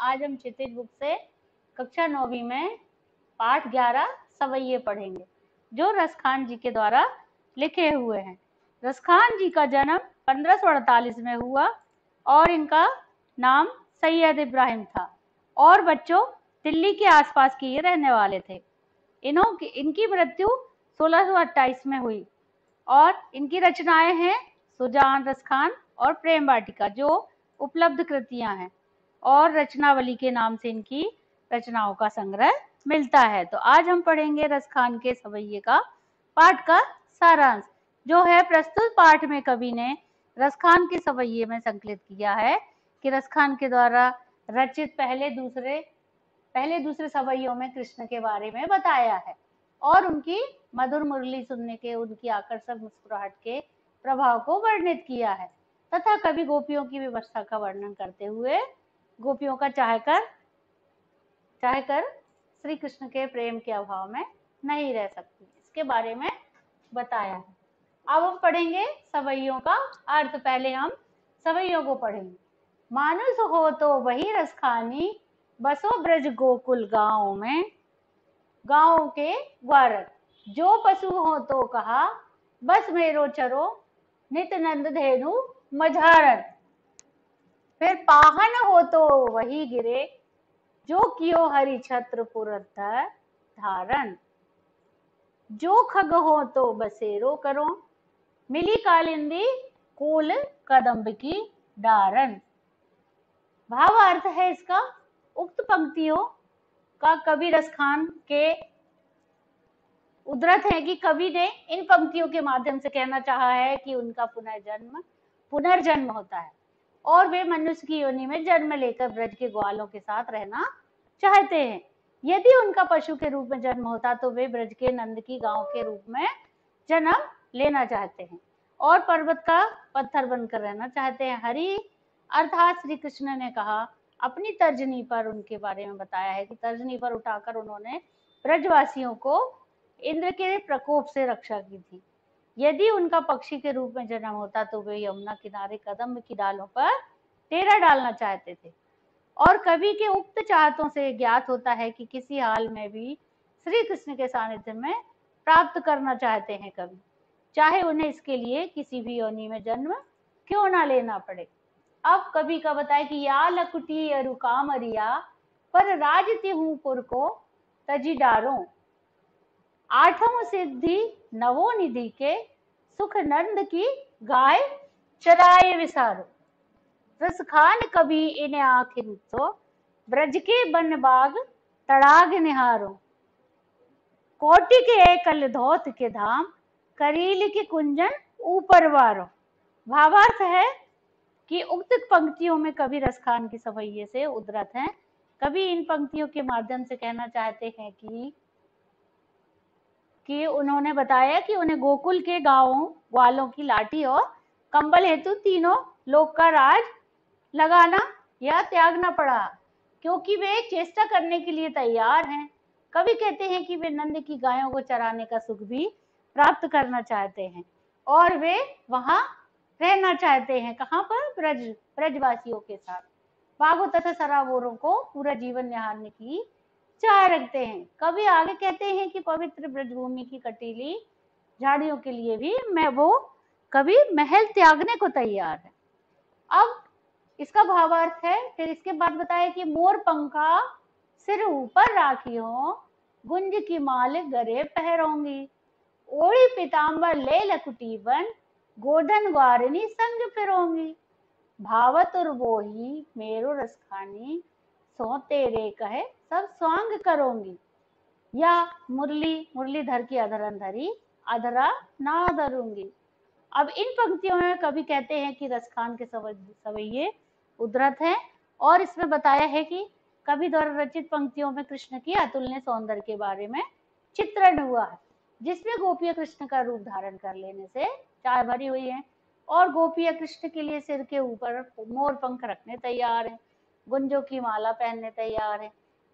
आज हम क्षितिज बुक से कक्षा नौवीं में पाठ ग्यारह सवैये पढ़ेंगे, जो रसखान जी के द्वारा लिखे हुए हैं। रसखान जी का जन्म 1548 में हुआ और इनका नाम सैयद इब्राहिम था और बच्चों दिल्ली के आसपास के ये रहने वाले थे। इन्हों की, इनकी मृत्यु 1628 में हुई और इनकी रचनाएँ हैं सुजान रसखान और प्रेम वाटिका, जो उपलब्ध कृतियाँ हैं। और रचनावली के नाम से इनकी रचनाओं का संग्रह मिलता है। तो आज हम पढ़ेंगे रसखान के सवैये का पाठ का सारांश, जो है प्रस्तुत पाठ में कवि ने रसखान के सवैये में संकलित किया है कि रसखान के द्वारा रचित पहले दूसरे पहले दूसरे सवैयों में कृष्ण के बारे में बताया है और उनकी मधुर मुरली सुनने के, उनकी आकर्षक मुस्कुराहट के प्रभाव को वर्णित किया है तथा कवि गोपियों की व्यवस्था का वर्णन करते हुए गोपियों का चाहकर चाहकर श्री कृष्ण के प्रेम के अभाव में नहीं रह सकती। इसके बारे में बताया है। अब हम पढ़ेंगे सवैयों का अर्थ। पहले हम सवैयों को पढ़ेंगे। मानुष हो तो वही रसखानी, बसो ब्रज गोकुल गाँव में, गाँव के ग्वारक जो पशु हो तो कहा, बस मेरो चरो, नित नंद धेनु, मझारन। फिर पाहन हो तो वही गिरे, जो कियो हरि छत्र पुरधर धारण। जो खग हो तो बसेरो करो, मिली कालिंदी कुल कदम्ब की डारन भाव अर्थ है इसका, उक्त पंक्तियों का कवि रसखान के उद्धत है कि कवि ने इन पंक्तियों के माध्यम से कहना चाहा है कि उनका पुनर्जन्म पुनर्जन्म होता है। और वे मनुष्य की योनि में जन्म लेकर ब्रज के ग्वालों के साथ रहना चाहते हैं। यदि उनका पशु के रूप में जन्म होता तो वे ब्रज के नंद की गाँव के रूप में जन्म लेना चाहते हैं और पर्वत का पत्थर बनकर रहना चाहते हैं। हरि, अर्थात श्री कृष्ण ने कहा, अपनी तर्जनी पर उनके बारे में बताया है कि तर्जनी पर उठाकर उन्होंने ब्रजवासियों को इंद्र के प्रकोप से रक्षा की थी। यदि उनका पक्षी के रूप में जन्म होता तो वे यमुना किनारे कदम की डालों पर तेरा डालना चाहते थे। और कवि के उक्त चाहतों से ज्ञात होता है कि किसी हाल में भी श्री कृष्ण के सानिध्य में प्राप्त करना चाहते हैं कवि। चाहे उन्हें इसके लिए किसी भी योनि में जन्म क्यों ना लेना पड़े। अब कवि का बताए कि या लकुटी अरुकामरिया पर राजती हूँ पुर को तजी डारो। आठम सिद्धि नवो निधि के सुख नंद की गाय चराए विसारो। रस खान कभी इन आखिर तो ब्रज के बन बाग तड़ाग निहारो। कोटि के एकल धोत के धाम, करील के कुंजन ऊपर वारो। भावार्थ है कि उक्त पंक्तियों में कवि रसखान की सवैये से उद्धत हैं। कभी इन पंक्तियों के माध्यम से कहना चाहते हैं कि कि उन्होंने बताया कि उन्हें गोकुल के गाँवों वालों की लाठी और कंबल हेतु तीनों लोक का राज लगाना या त्यागना पड़ा, क्योंकि वे चेष्टा करने के लिए तैयार हैं। कवि कहते हैं कि वे नंद की गायों को चराने का सुख भी प्राप्त करना चाहते हैं और वे वहाँ रहना चाहते हैं। कहाँ पर? ब्रज, ब्रजवासियों के साथ। बाघों तथा सराबोरों को पूरा जीवन निहारने की चाह रखते हैं। कभी आगे कहते हैं कि पवित्र ब्रजभूमि की कटीली झाड़ियों के लिए भी मैं वो कभी महल त्यागने को तैयार है। अब इसका भावार्थ है, फिर इसके बाद बताया कि मोर पंखा सिर ऊपर राखी हो गुंज की माल गरे पहरोंगी। ओड़ी पिताम्बर ले लकुटी बन गोधन ग्वारिनी संग फिरोंगी। भावत और वो ही मेरो रसखानी सो तेरे कहे, सब स्वांग करोगी। या मुरली, मुरलीधर की अधरन धरी अधरा ना धरूँगी। अब इन पंक्तियों में कभी कहते हैं कि रसखान के सवैये उद्धत हैं और इसमें बताया है कि कवि द्वारा रचित पंक्तियों में कृष्ण की अतुलनीय सौंदर्य के बारे में चित्रण हुआ है, जिसमें गोपिया कृष्ण का रूप धारण कर लेने से चाय भरी हुई है और गोपिया कृष्ण के लिए सिर के ऊपर मोर पंख रखने तैयार है। गुंजों की माला पहनने तैयार है,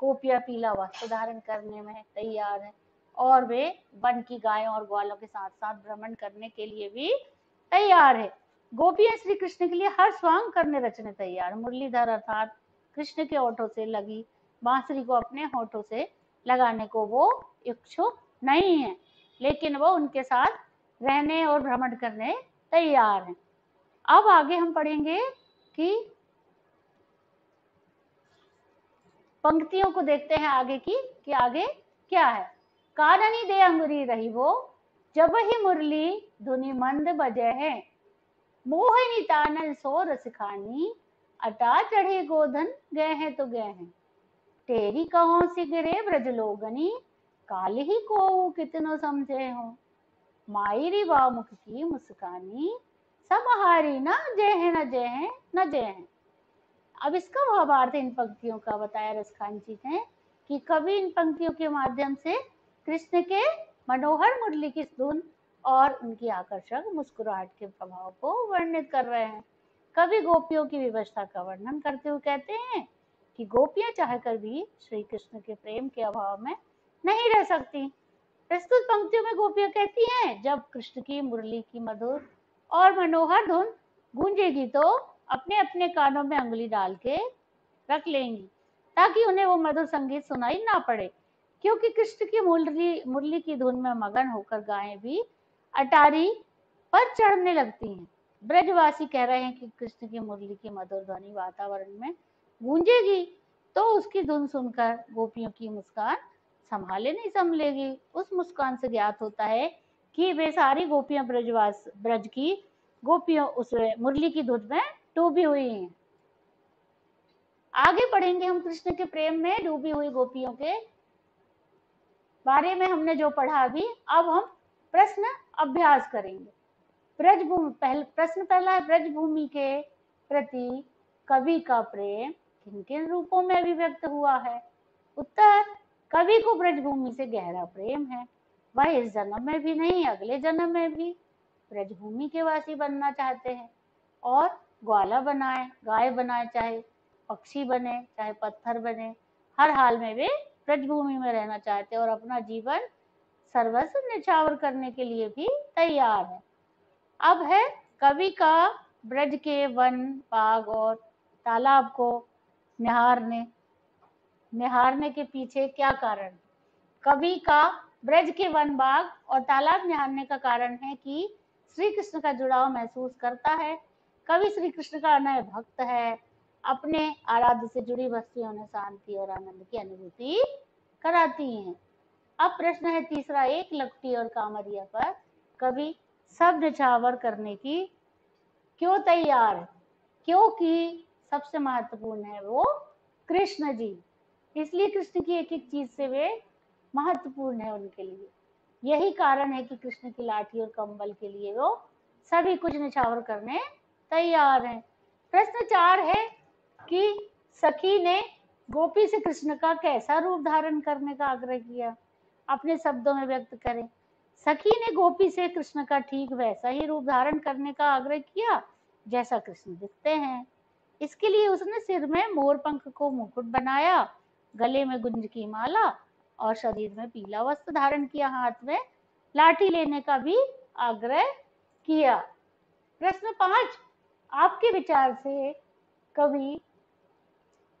कोपिया पीला वस्त्र धारण करने में तैयार है और वे वन की गायों और ग्वालों के साथ साथ भ्रमण करने के लिए भी तैयार है। गोपियाँ श्री कृष्ण के लिए हर स्वांग करने रचने तैयार मुरलीधर अर्थात कृष्ण के होठों से लगी बांसुरी को अपने होठों से लगाने को वो इच्छुक नहीं है, लेकिन वो उनके साथ रहने और भ्रमण करने तैयार हैं। अब आगे हम पढ़ेंगे कि पंक्तियों को देखते हैं आगे की, कि आगे क्या है? काननी दे अंगुरी रही वो, जब ही मुरली धुनी मंद बजे है। मोहिनी तानन सो रसिखानी अटा चढ़े गोधन गए हैं तो गए हैं। तेरी कहो सिगरे ब्रज लोगनी, काल ही को कितनो समझे हो। मायरी मुख की मुस्कानी, सब हारी न जय है, न जय है, न जय है। अब इसका भावार्थ इन पंक्तियों का, बताया रसखान जी ने कि कवि इन पंक्तियों के माध्यम से कृष्ण के मनोहर मुरली की धुन और उनकी आकर्षक मुस्कुराहट के प्रभाव को वर्णित कर रहे हैं। कवि गोपियों की व्यवस्था का वर्णन करते हुए कहते हैं कि गोपियाँ चाहकर भी श्री कृष्ण के प्रेम के अभाव में नहीं रह सकती। प्रस्तुत पंक्तियों में गोपियाँ कहती हैं, जब कृष्ण की मुरली की मधुर और मनोहर धुन गूंजेगी तो अपने अपने कानों में उंगली डाल के रख लेंगी, ताकि उन्हें वो मधुर संगीत सुनाई ना पड़े। क्योंकि कृष्ण की मुरली मुरली की धुन में मगन होकर गायें भी अटारी पर चढ़ने लगती हैं। ब्रजवासी कह रहे हैं कि कृष्ण की मुरली की मधुर ध्वनि वातावरण में गूंजेगी तो उसकी धुन सुनकर गोपियों की मुस्कान संभाले नहीं, संभलेगी। उस मुस्कान से ज्ञात होता है कि वे सारी गोपियाँ ब्रजवास, ब्रज की गोपियों, उस मुरली की धुन में डूबी हुई हैं। आगे पढ़ेंगे हम कृष्ण के प्रेम में डूबी हुई गोपियों के बारे में हमने जो पढ़ा अभी। अब हम प्रश्न अभ्यास करेंगे। ब्रजभूमि पहले, प्रश्न पहला है ब्रजभूमि के प्रति कवि का प्रेम किन किन रूपों में अभिव्यक्त हुआ है? उत्तर, कवि को ब्रजभूमि से गहरा प्रेम है। वह इस जन्म में भी नहीं, अगले जन्म में भी ब्रजभूमि के वासी बनना चाहते हैं। और ग्वाला बनाए, गाय बनाए, चाहे पक्षी बने, चाहे पत्थर बने, हर हाल में वे ब्रजभूमि में रहना चाहते और अपना जीवन सर्वस्व निछावर करने के लिए भी तैयार है। अब है कवि का ब्रज के वन बाग और तालाब को निहारने। निहारने के पीछे क्या कारण? कवि का ब्रज के वन बाग और तालाब निहारने का कारण है कि श्री कृष्ण का जुड़ाव महसूस करता है कवि श्री कृष्ण का अनय भक्त है। अपने आराध्य से जुड़ी वस्तुओं ने शांति और आनंद की अनुभूति कराती हैं। अब प्रश्न है तीसरा, एक लकटी और कामरिया पर कवि सब निछावर करने की क्यों तैयार है? क्योंकि सबसे महत्वपूर्ण है वो कृष्ण जी। इसलिए कृष्ण की एक एक चीज़ से वे महत्वपूर्ण है उनके लिए। यही कारण है कि कृष्ण की लाठी और कंबल के लिए वो सभी कुछ निछावर करने तैयार हैं। प्रश्न चार है कि सखी ने गोपी से कृष्ण का कैसा रूप धारण करने का आग्रह किया? अपने शब्दों में व्यक्त करें। सखी ने गोपी से कृष्ण का ठीक वैसा ही रूप धारण करने का आग्रह किया जैसा कृष्ण दिखते हैं। इसके लिए उसने सिर में मोर पंख को मुकुट बनाया, गले में गुंज की माला और शरीर में पीला वस्त्र धारण किया, हाथ में लाठी लेने का भी आग्रह किया। प्रश्न पाँच आपके विचार से कवि,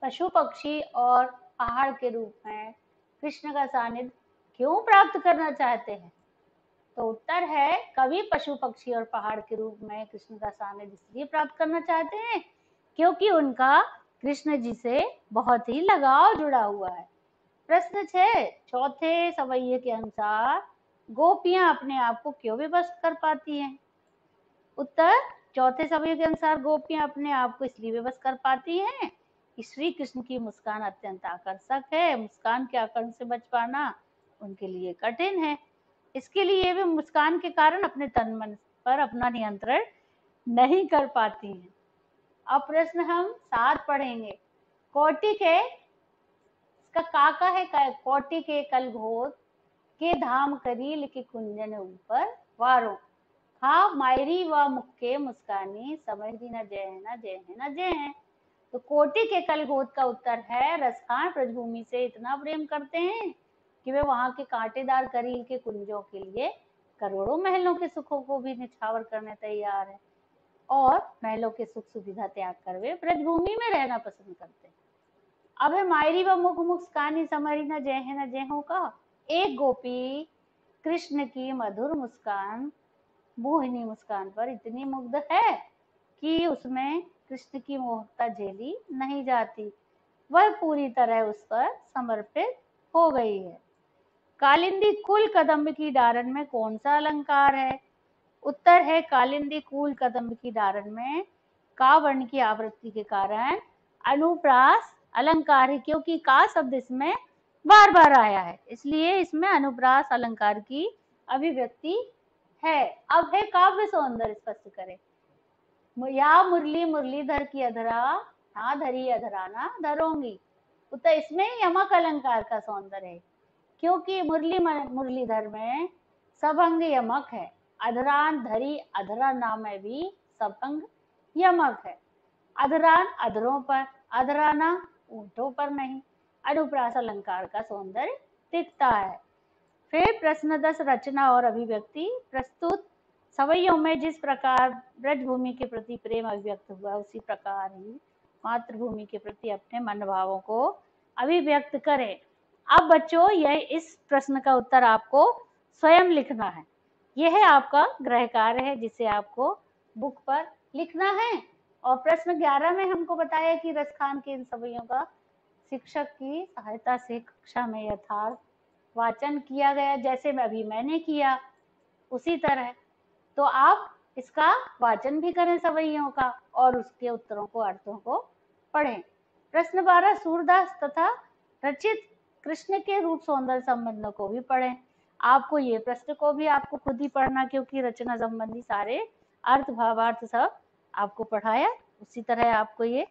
पशु पक्षी और पहाड़ के रूप में कृष्ण का सानिध्य क्यों प्राप्त करना चाहते हैं? तो उत्तर है, कवि, पशु पक्षी और पहाड़ के रूप में कृष्ण का सानिध्य इसलिए प्राप्त करना चाहते हैं क्योंकि उनका कृष्ण जी से बहुत ही लगाव जुड़ा हुआ है। प्रश्न छह चौथे सवैये के अनुसार गोपियाँ अपने आप को क्यों विवश कर पाती हैं? उत्तर चौथे सवैये के अनुसार गोपियाँ अपने आप को इसलिए विवश कर पाती हैं कि श्री कृष्ण की मुस्कान अत्यंत आकर्षक है। मुस्कान के आकर्षण से बच पाना उनके लिए कठिन है। इसके लिए वे मुस्कान के कारण अपने तन मन पर अपना नियंत्रण नहीं कर पाती हैं। अब प्रश्न हम साथ पढ़ेंगे। कोटि के इसका काका है कोटि के कल घोर के धाम करील के कुंजन ऊपर वारो। हा, मायरी व मुक्के मुस्कानी समझ न जय है न, जय है न, जय है। तो कोटि के कलघोत का उत्तर है, रसखान ब्रजभूमि से इतना प्रेम करते हैं कि वे वहाँ के कांटेदार करील के कुंजों के लिए करोड़ों महलों के सुखों को भी निछावर करने तैयार है। और महलों के सुख सुविधा त्याग कर वे ब्रजभूमि में रहना पसंद करते हैं। अब है मायरी व मुख मुस्कानी समरी न जय है न, जय हो का? एक गोपी, कृष्ण की मधुर मुस्कान मोहिनी मुस्कान पर इतनी मुग्ध है कि उसमें कृष्ण की मोहकता झेली नहीं जाती। वह पूरी तरह उस पर समर्पित हो गई है। कालिंदी कुल कदम्ब की डारन में कौन सा अलंकार है? उत्तर है कालिंदी कुल कदम्ब की डारन में कावर्ण की आवृत्ति के कारण अनुप्रास अलंकार है, क्योंकि का शब्द इसमें बार बार आया है। इसलिए इसमें अनुप्रास अलंकार की अभिव्यक्ति है। अब है काव्य सौंदर्य स्पष्ट करे। या मुरली मुरलीधर की अधरा, ना धरी अधराना धरोंगी। तो इसमें यमक अलंकार का सौंदर्य है। क्योंकि मुरली मुरलीधर में सबंग यमक है। अधरान धरी, अधरा नाम में भी सबंग यमक है। अधरान अधरों पर, अधराना ऊंटों पर नहीं। अनुप्रास अलंकार का सौंदर्य दिखता है। फिर प्रश्न दस रचना और अभिव्यक्ति। प्रस्तुत सवैयों में जिस प्रकार ब्रजभूमि के प्रति प्रेम अभिव्यक्त हुआ, उसी प्रकार ही मातृभूमि के प्रति अपने मन भावों को अभिव्यक्त करें। अब बच्चों यह इस प्रश्न का उत्तर आपको स्वयं लिखना है। यह है आपका ग्रह कार्य है, जिसे आपको बुक पर लिखना है। और प्रश्न ग्यारह में हमको बताया कि रसखान के इन सवैयों का शिक्षक की सहायता से कक्षा में यथार्थ वाचन किया गया जैसे मैं अभी मैंने किया, उसी तरह। तो आप इसका वाचन भी करें सवैयों का और उसके उत्तरों को अर्थों को पढ़ें। प्रश्न बारह, सूरदास तथा रचित कृष्ण के रूप सौंदर्य संबंधों को भी पढ़ें। आपको ये प्रश्न को भी आपको खुद ही पढ़ना, क्योंकि रचना संबंधी सारे अर्थ भावार्थ सब आपको पढ़ाया। उसी तरह आपको ये